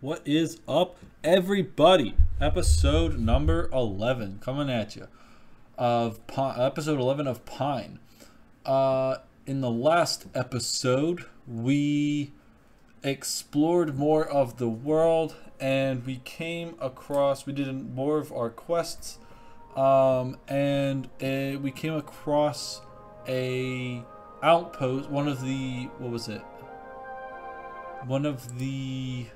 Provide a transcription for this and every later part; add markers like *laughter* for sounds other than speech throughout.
What is up, everybody? Episode number 11 coming at you of Pi- episode 11 of Pine. Uh, in the last episode, we explored more of the world and we came across, we did more of our quests, um, and uh, we came across a outpost, one of the, what was it? One of the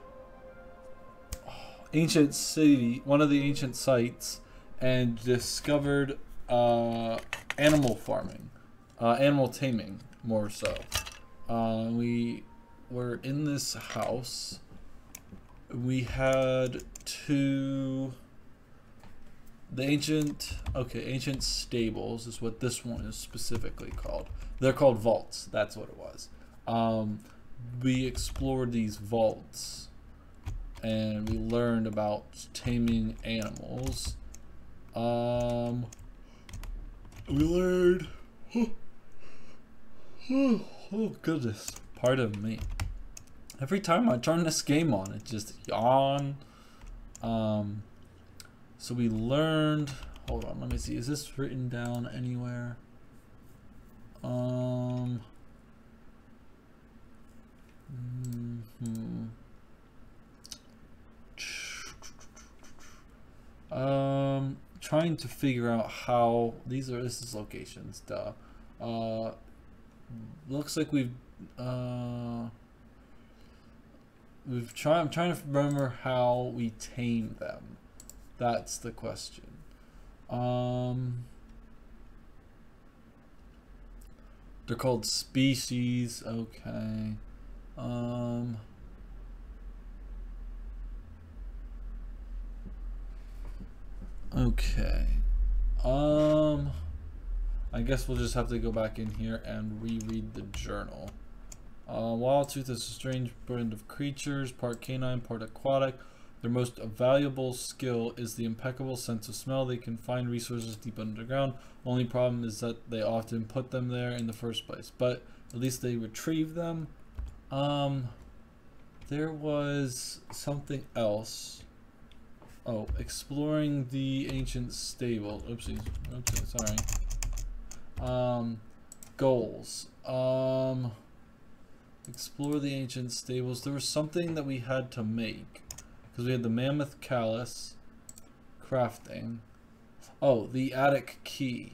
ancient city, one of the ancient sites, and discovered uh, animal farming, uh, animal taming, more so. Uh, we were in this house. We had two. The ancient, okay, ancient stables is what this one is specifically called. They're called vaults. That's what it was. Um, we explored these vaults and we learned about taming animals. Um, we learned. Oh, oh goodness, pardon me. Every time I turn this game on, it just yawn. Um, so we learned. Hold on, let me see. Is this written down anywhere? Um. hmm Um, trying to figure out how these are. This is locations. Duh. Uh, looks like we've uh we've tried. I'm trying to remember how we tame them. That's the question. Um. They're called species. Okay. Um. Okay. Um I guess we'll just have to go back in here and reread the journal. Uh, Wild Tooth is a strange blend of creatures, part canine, part aquatic. Their most valuable skill is the impeccable sense of smell. They can find resources deep underground. Only problem is that they often put them there in the first place. But at least they retrieve them. Um, there was something else. Oh, exploring the ancient stable. Oopsies. Oopsies, sorry. Um, goals. Um, explore the ancient stables. There was something that we had to make. Because we had the mammoth callus. Crafting. Oh, the attic key.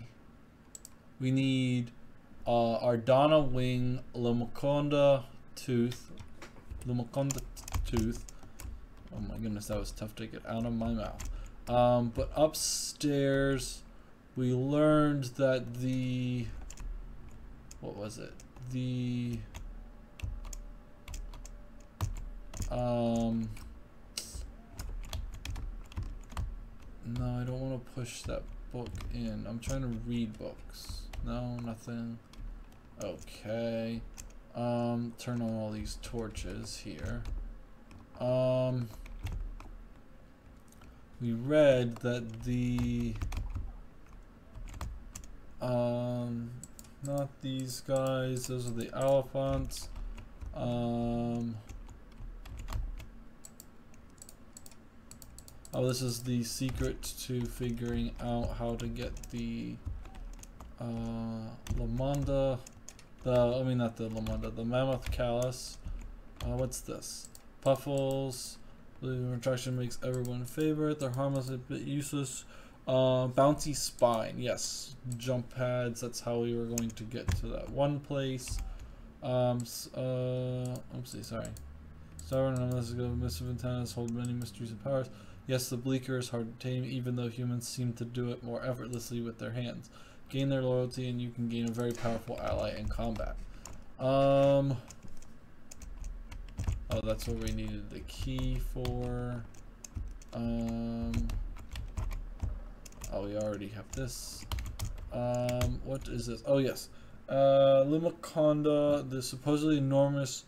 We need uh, Ardana wing, Lumaconda tooth. Lumaconda tooth. Oh my goodness, that was tough to get out of my mouth. Um, but upstairs, we learned that the what was it? The um. No, I don't want to push that book in. I'm trying to read books. No, nothing. Okay. Um, turn on all these torches here. Um, we read that the um, not these guys. Those are the elephants. Um, oh, this is the secret to figuring out how to get the uh, Lamonda. The I mean not the Lamonda. The Mammoth Callus. Uh, what's this? Puffles. The retraction makes everyone favorite. They're harmless, a bit useless. Uh, bouncy spine. Yes, jump pads. That's how we were going to get to that one place. Um. Uh. Oopsie. Sorry. Stubborn unless go missive antennas hold many mysteries and powers. Yes, the bleaker is hard to tame, even though humans seem to do it more effortlessly with their hands. Gain their loyalty, and you can gain a very powerful ally in combat. Um. Oh, that's what we needed the key for. Um, oh, we already have this. Um, what is this? Oh, yes. Uh, Lumaconda, the supposedly enormous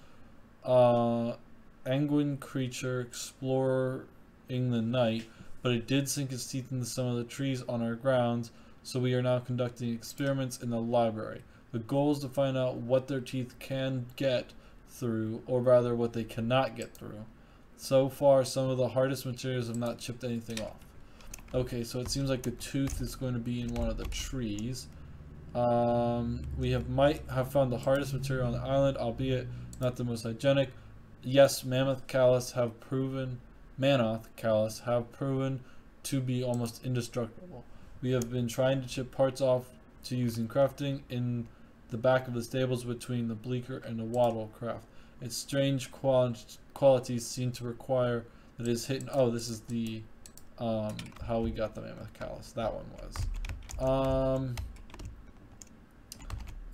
uh, Anguine creature exploring the night, but it did sink its teeth into some of the trees on our grounds, so we are now conducting experiments in the library. The goal is to find out what their teeth can get through, or rather what they cannot get through. So far, some of the hardest materials have not chipped anything off. Okay, so it seems like the tooth is going to be in one of the trees. Um, we have might have found the hardest material on the island, albeit not the most hygienic. Yes, mammoth callus have proven, manoth callus have proven to be almost indestructible. We have been trying to chip parts off to using crafting in the back of the stables between the bleaker and the wattle craft. Its strange qual qualities seem to require that it is hidden. Oh, this is the um, how we got the mammoth callus. That one was. Um,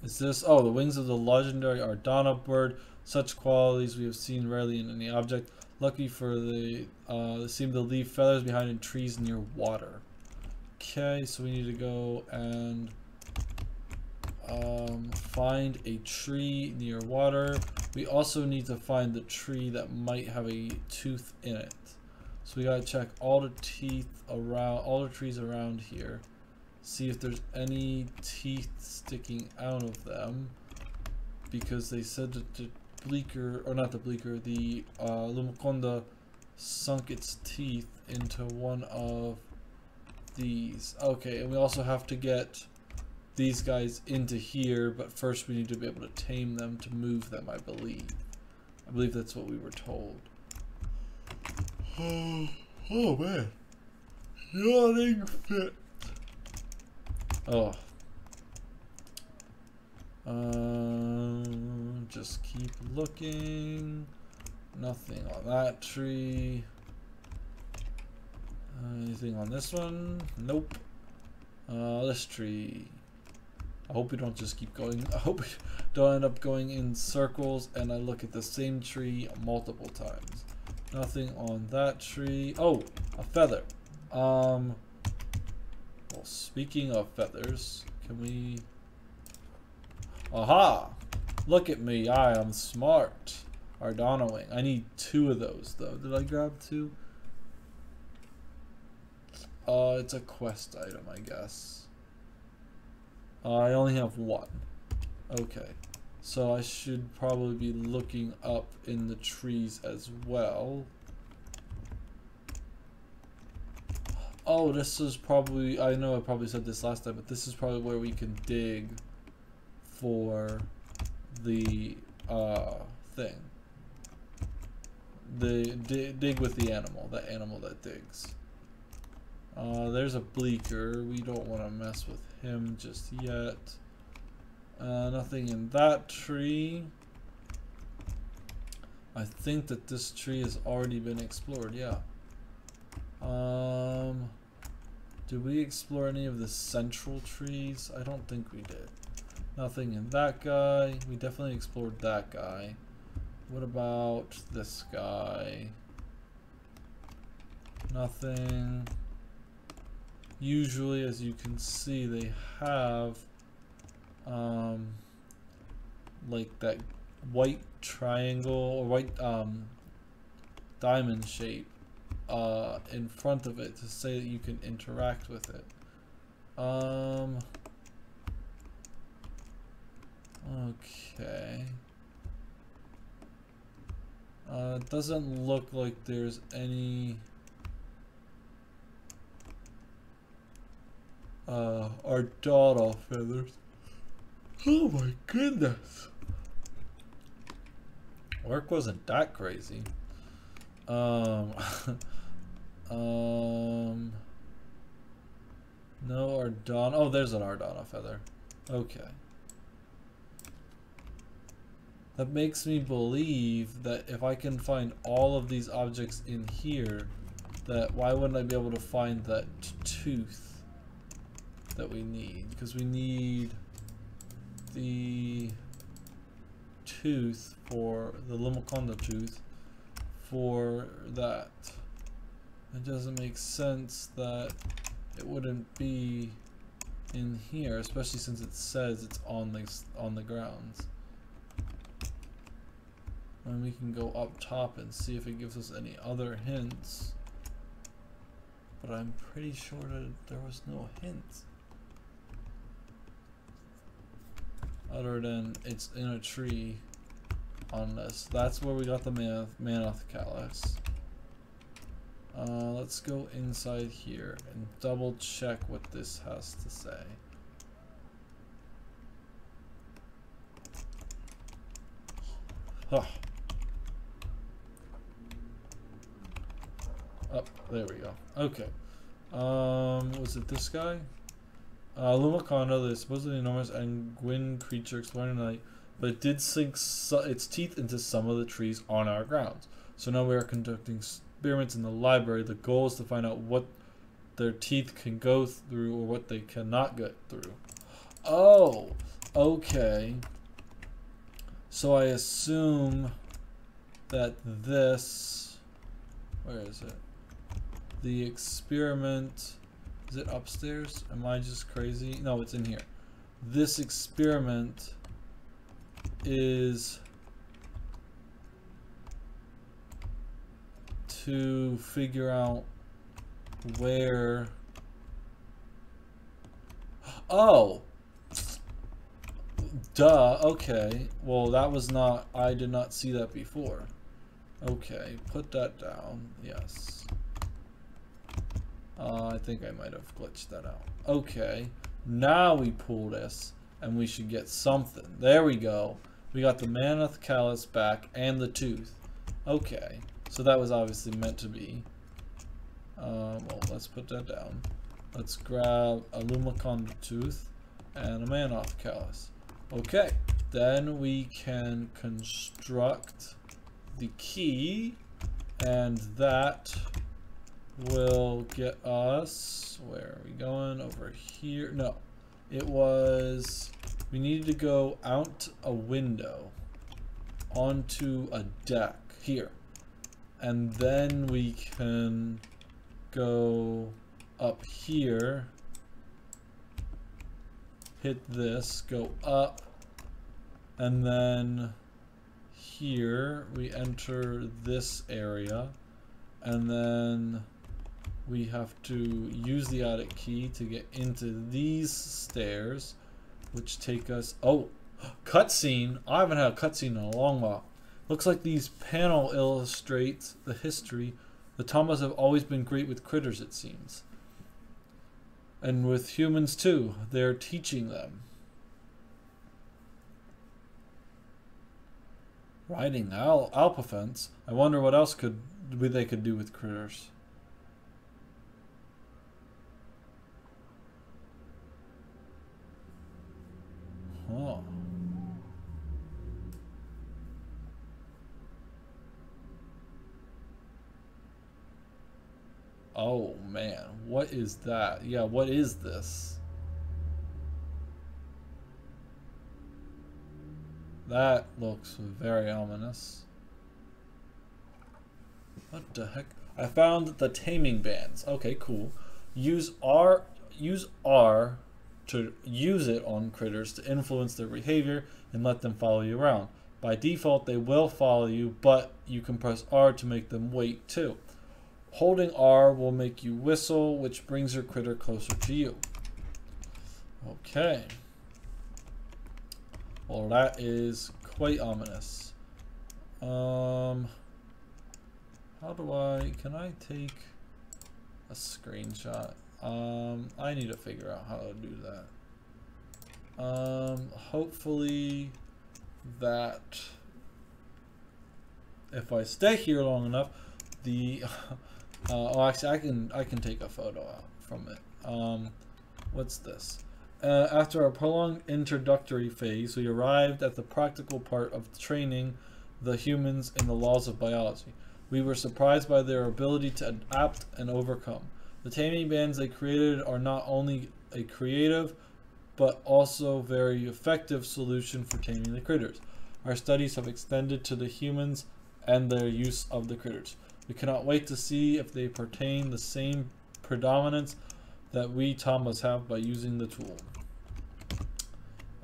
is this? Oh, the wings of the legendary Ardana bird. Such qualities we have seen rarely in any object. Lucky for the, uh, seem to leave feathers behind in trees near water. Okay, so we need to go and um, find a tree near water. We also need to find the tree that might have a tooth in it. So we gotta check all the teeth around, all the trees around here. See if there's any teeth sticking out of them. Because they said that the bleaker, or not the bleaker, the uh, Lumaconda sunk its teeth into one of these. Okay, and we also have to get these guys into here, but first we need to be able to tame them to move them, I believe. I believe that's what we were told. Oh, oh man. Yawning fit. Oh. Um, just keep looking. Nothing on that tree. Uh, anything on this one? Nope. Uh, this tree. I hope we don't just keep going. I hope we don't end up going in circles and I look at the same tree multiple times. Nothing on that tree. Oh, a feather. Um, well, speaking of feathers, can we... Aha! Look at me, I am smart. Ardana wing. I need two of those, though. Did I grab two? Uh, it's a quest item, I guess. I only have one. Okay. So I should probably be looking up in the trees as well. Oh, this is probably, I know I probably said this last time, but this is probably where we can dig for the uh, thing. The dig with the animal, the animal that digs. Uh, there's a bleaker. We don't want to mess with him just yet. Uh, nothing in that tree. I think that this tree has already been explored, yeah. Um, did we explore any of the central trees? I don't think we did. Nothing in that guy. We definitely explored that guy. What about this guy? Nothing. Usually, as you can see, they have um, like that white triangle or white um, diamond shape uh, in front of it to say that you can interact with it. Um, okay. Uh, it doesn't look like there's any uh, Ardana feathers. Oh my goodness. Work wasn't that crazy. Um, *laughs* um, no Ardana. Oh, there's an Ardana feather. Okay. That makes me believe that if I can find all of these objects in here, that why wouldn't I be able to find that tooth that we need? Because we need the tooth for the Lumaconda tooth for that. It doesn't make sense that it wouldn't be in here, especially since it says it's on the on the grounds. And we can go up top and see if it gives us any other hints. But I'm pretty sure that there was no hints. Other than it's in a tree on this. That's where we got the Manoth, Manoth Callus. let's go inside here and double check what this has to say. Oh. oh, there we go. Okay. Um, was it this guy? Uh, Lumaconda, the supposedly enormous Anguine creature exploring the night, but it did sink its teeth into some of the trees on our grounds. So now we are conducting experiments in the library. The goal is to find out what their teeth can go through or what they cannot get through. Oh, okay. So I assume that this, where is it? The experiment, is it upstairs? Am I just crazy? No, it's in here. This experiment is to figure out where *gasps* oh duh okay well that was not I did not see that before okay put that down yes uh, I think I might have glitched that out. Okay. Now we pull this and we should get something. There we go. We got the Mammoth Callus back and the tooth. Okay. So that was obviously meant to be. Uh, well, let's put that down. Let's grab a Lumicon tooth and a Mammoth callus. Okay, then we can construct the key and that will get us, where are we going? Over here? No, it was, we needed to go out a window onto a deck here and then we can go up here hit this go up and then here we enter this area and then we have to use the attic key to get into these stairs which take us oh *gasps* cutscene I haven't had a cutscene in a long while Looks like these panel illustrates the history. The Tamas have always been great with critters, it seems. And with humans too. They're teaching them. Riding al alpha I wonder what else could we they could do with critters. Huh. Oh man, what is that? Yeah, what is this? That looks very ominous. What the heck? I found the taming bands. Okay, cool. Use R use R to use it on critters to influence their behavior and let them follow you around. By default, they will follow you, but you can press R to make them wait too. Holding R will make you whistle, which brings your critter closer to you. Okay. Well, that is quite ominous. Um, how do I, can I take a screenshot? Um, I need to figure out how to do that. Um, hopefully that if I stay here long enough, the *laughs* Uh, oh, actually, I can I can take a photo out from it. Um, what's this? Uh, after a prolonged introductory phase, we arrived at the practical part of training the humans in the laws of biology. We were surprised by their ability to adapt and overcome. The taming bands they created are not only a creative, but also very effective solution for taming the critters. Our studies have extended to the humans and their use of the critters. We cannot wait to see if they pertain the same predominance that we Tamas have by using the tool.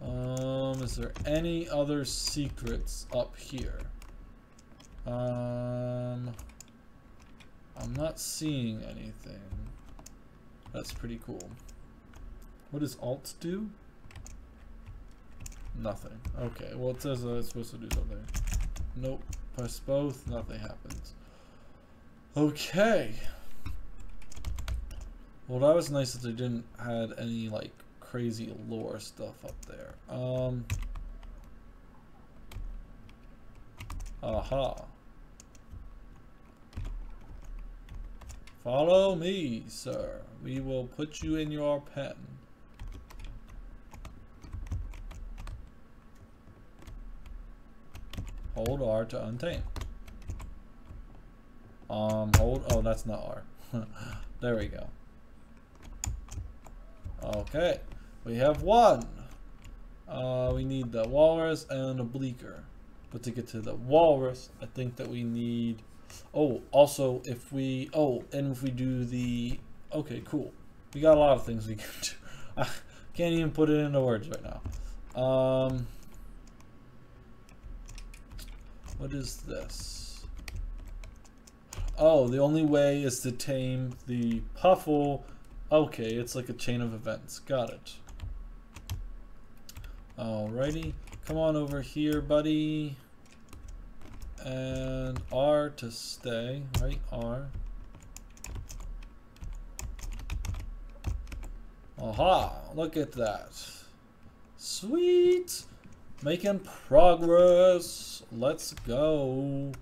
Um, is there any other secrets up here? Um, I'm not seeing anything. That's pretty cool. What does alt do? Nothing. Okay, well it says that it's supposed to do something. Nope. Press both, nothing happens. Okay. Well, that was nice that they didn't had any like crazy lore stuff up there. Um. Aha. Follow me, sir. We will put you in your pen. Hold R to untame. Um, hold, oh, that's not R. *laughs* there we go. Okay, we have one. Uh, we need the walrus and a bleaker. But to get to the walrus, I think that we need, oh, also if we, oh, and if we do the, okay, cool. We got a lot of things we *laughs* can do. I can't even put it into words right now. Um, what is this? Oh, the only way is to tame the Puffle. Okay, it's like a chain of events. Got it. Alrighty. Come on over here, buddy. And R to stay, right? R. Aha, look at that. Sweet. Making progress. Let's go.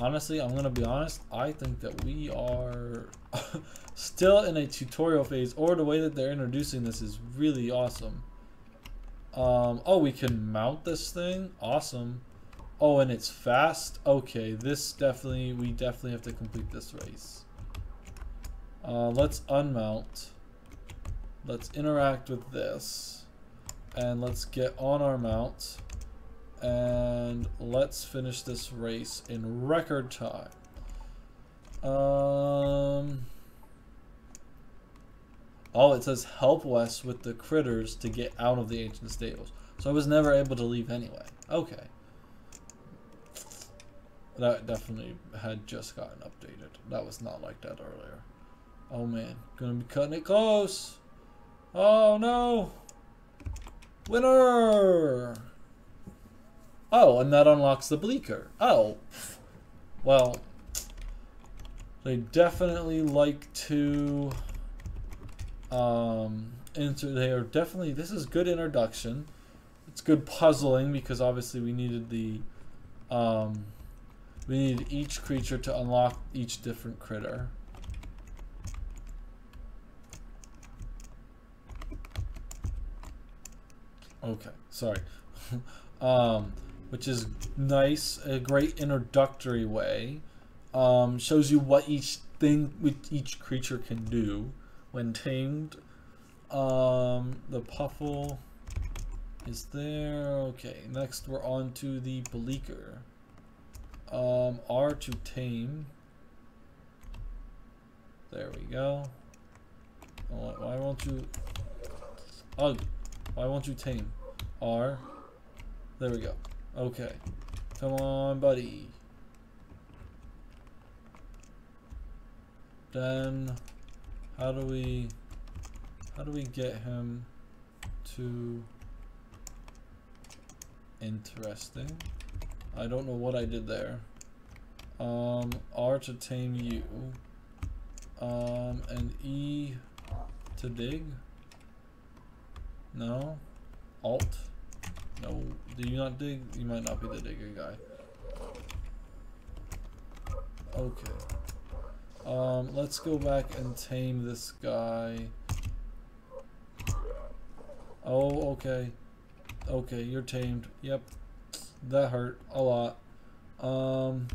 Honestly, I'm to be honest. I think that we are *laughs* still in a tutorial phase. Or the way that they're introducing this is really awesome. Um, oh, we can mount this thing? Awesome. Oh, and it's fast? Okay, this definitely, we definitely have to complete this race. Uh, let's unmount. Let's interact with this and let's get on our mount and let's finish this race in record time. Um, oh, it says help Wes with the critters to get out of the ancient stables. So I was never able to leave anyway. Okay. That definitely had just gotten updated. That was not like that earlier. Oh man, gonna be cutting it close. Oh no. Winner! Oh, and that unlocks the Bleaker. Oh. Well, they definitely like to um enter they are definitely this is good introduction. It's good puzzling because obviously we needed the um we need each creature to unlock each different critter. Okay, sorry. *laughs* um, which is nice, a great introductory way. Um, shows you what each thing each creature can do when tamed. Um, the Puffle is there. Okay, next we're on to the Bleaker. Um, R to tame. There we go. Why won't you... Oh, why won't you tame? R. There we go. Okay. Come on, buddy. Then, how do we, how do we get him to interesting? I don't know what I did there. Um, R to tame you. Um, and E to dig. No. Alt. No. Do you not dig? You might not be the digger guy. Okay. Um, let's go back and tame this guy. Oh, okay. Okay, you're tamed. Yep. That hurt a lot. Um,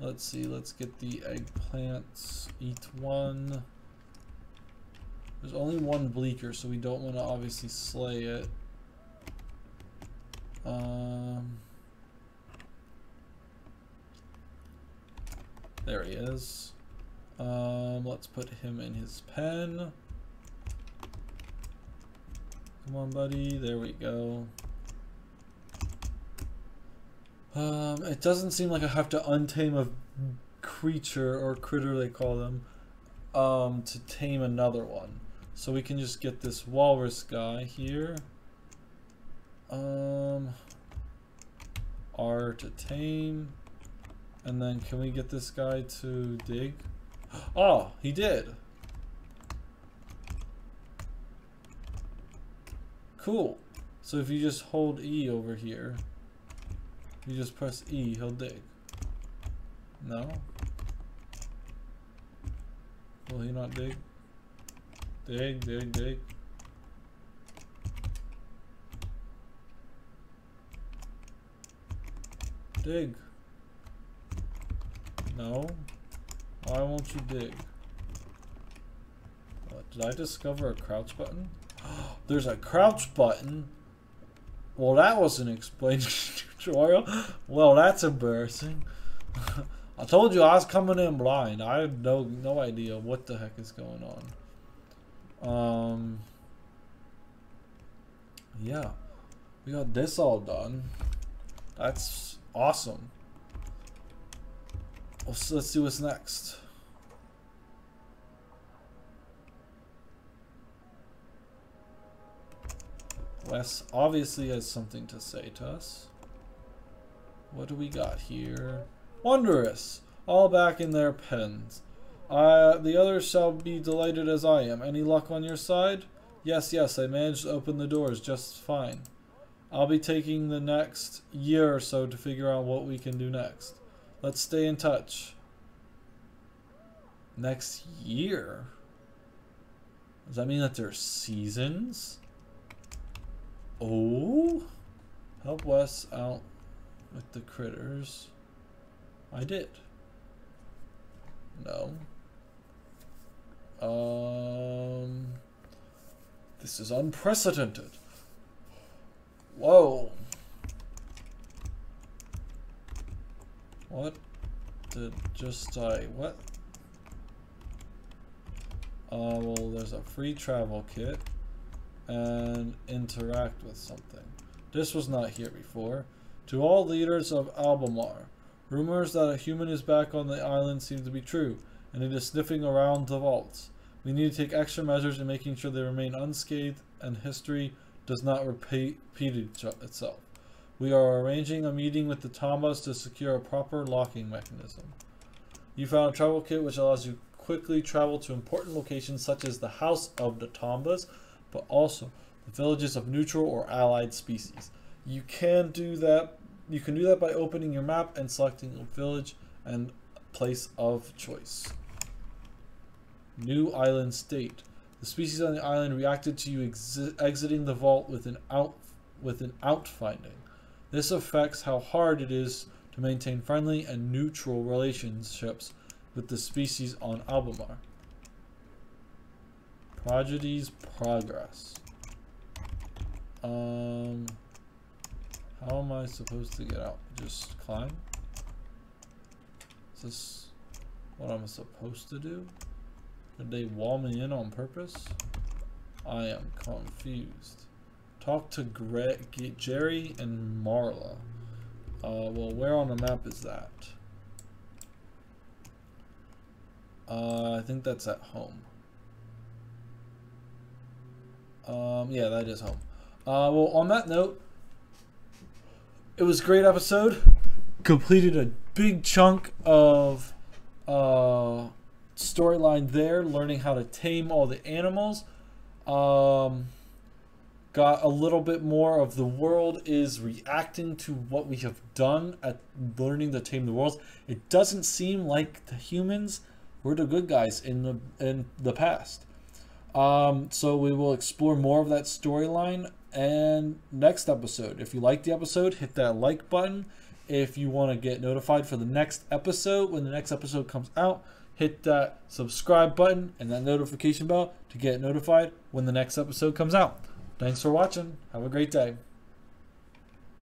let's see. Let's get the eggplants. Eat one. There's only one bleaker, so we don't want to obviously slay it. Um, there he is. Um, let's put him in his pen. Come on, buddy. There we go. Um, it doesn't seem like I have to untame a creature or critter they call them um, to tame another one. So we can just get this walrus guy here. Um, R to tame. And then can we get this guy to dig? *gasps* Oh, he did. Cool. So if you just hold E over here, you just press E, he'll dig. No? Will he not dig? Dig, dig, dig. Dig. No. Why won't you dig? What, did I discover a crouch button? *gasps* There's a crouch button? Well, that wasn't explained *laughs* tutorial. *gasps* Well, that's embarrassing. *laughs* I told you I was coming in blind. I had no no idea what the heck is going on. Um. Yeah, we got this all done. That's awesome. Let's, let's see what's next. Wes obviously has something to say to us. What do we got here? Wondrous! All back in their pens. Uh, the others shall be delighted as I am. Any luck on your side? Yes, yes, I managed to open the doors just fine. I'll be taking the next year or so to figure out what we can do next. Let's stay in touch. Next year? Does that mean that there's seasons? Oh? Help Wes out with the critters. I did. No. Um, this is unprecedented. Whoa. What did just I, what? Uh, well, there's a free travel kit and interact with something. This was not here before. To all leaders of Albamare, rumors that a human is back on the island seem to be true, and it is sniffing around the vaults. We need to take extra measures in making sure they remain unscathed and history does not repeat, itself. We are arranging a meeting with the Tombas to secure a proper locking mechanism. You found a travel kit which allows you quickly travel to important locations such as the House of the Tombas, but also the villages of neutral or allied species. You can do that. You can do that by opening your map and selecting a village and place of choice. New island state. The species on the island reacted to you exiting the vault with an out with an outfinding. This affects how hard it is to maintain friendly and neutral relationships with the species on Albamare. Progedy's progress. Um, how am I supposed to get out? Just climb? Is this what I'm supposed to do? Did they wall me in on purpose? I am confused. Talk to Greg, Jerry and Marla. Uh, well, where on the map is that? Uh, I think that's at home. Um, yeah, that is home. Uh, well, on that note, it was a great episode. Completed a big chunk of uh, storyline there, learning how to tame all the animals. Um, got a little bit more of the world is reacting to what we have done at learning to tame the world. It doesn't seem like the humans were the good guys in the in the past. Um, so we will explore more of that storyline and next episode. If you like the episode, hit that like button. If you want to get notified for the next episode, when the next episode comes out, hit that subscribe button and that notification bell to get notified when the next episode comes out. Thanks for watching. Have a great day.